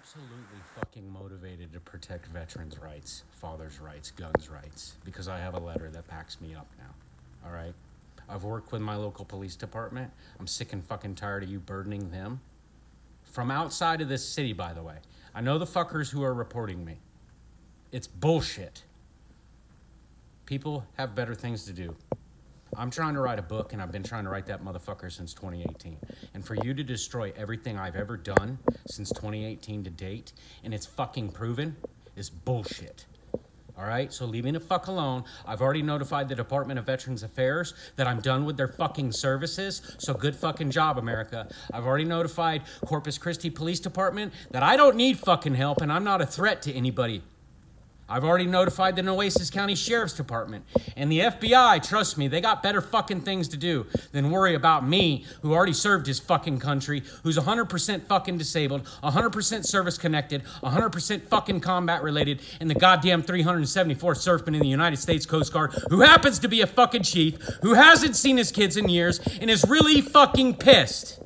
absolutely fucking motivated to protect veterans' rights, fathers' rights, guns' rights, because I have a letter that packs me up now. All right? I've worked with my local police department. I'm sick and fucking tired of you burdening them. From outside of this city, by the way. I know the fuckers who are reporting me. It's bullshit. People have better things to do. I'm trying to write a book, and I've been trying to write that motherfucker since 2018. And for you to destroy everything I've ever done since 2018 to date, and it's fucking proven, is bullshit. All right, so leave me the fuck alone. I've already notified the Department of Veterans Affairs that I'm done with their fucking services. So good fucking job, America. I've already notified Corpus Christi Police Department that I don't need fucking help and I'm not a threat to anybody. I've already notified the Nueces County Sheriff's Department. And the FBI, trust me, they got better fucking things to do than worry about me, who already served his fucking country, who's 100% fucking disabled, 100% service connected, 100% fucking combat related, and the goddamn 374th Surfman in the United States Coast Guard, who happens to be a fucking chief, who hasn't seen his kids in years, and is really fucking pissed.